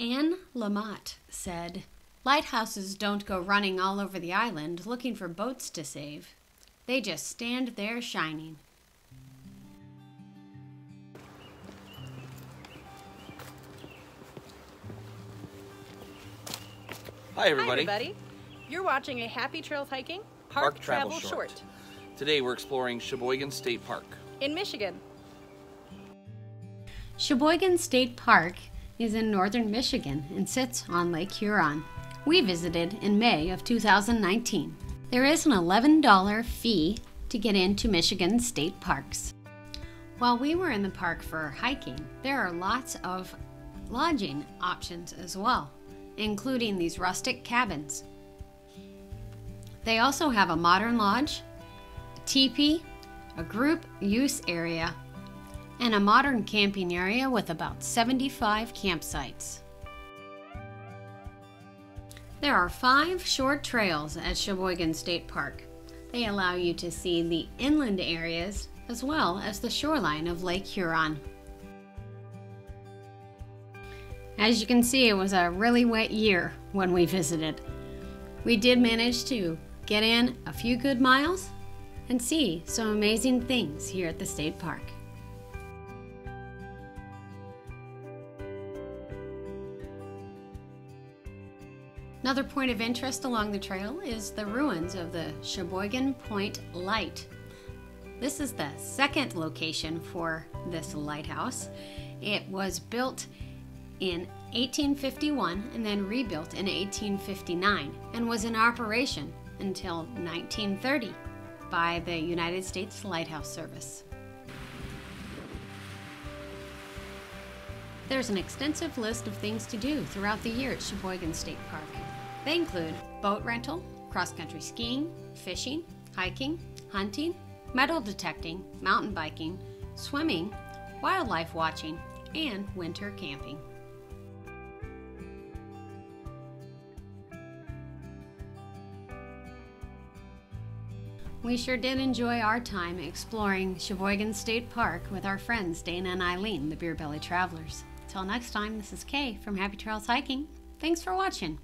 Anne Lamott said, Lighthouses don't go running all over the island looking for boats to save. They just stand there shining. Hi, everybody. Hi, everybody. You're watching a Happy Trails Hiking Park, Travel, Short. Today we're exploring Cheboygan State Park. in Michigan. Cheboygan State Park is in northern Michigan and sits on Lake Huron. We visited in May of 2019. There is an $11 fee to get into Michigan state parks. While we were in the park for hiking, there are lots of lodging options as well, including these rustic cabins. They also have a modern lodge, a teepee, a group use area, and a modern camping area with about 75 campsites. There are five short trails at Cheboygan State Park. They allow you to see the inland areas as well as the shoreline of Lake Huron. As you can see, it was a really wet year when we visited. We did manage to get in a few good miles and see some amazing things here at the state park. Another point of interest along the trail is the ruins of the Cheboygan Point Light. This is the second location for this lighthouse. It was built in 1851 and then rebuilt in 1859 and was in operation until 1930 by the United States Lighthouse Service. There's an extensive list of things to do throughout the year at Cheboygan State Park. They include boat rental, cross country skiing, fishing, hiking, hunting, metal detecting, mountain biking, swimming, wildlife watching, and winter camping. We sure did enjoy our time exploring Cheboygan State Park with our friends Dana and Eileen, the Beer Belly Travelers. Till next time, this is Kay from Happy Trails Hiking. Thanks for watching.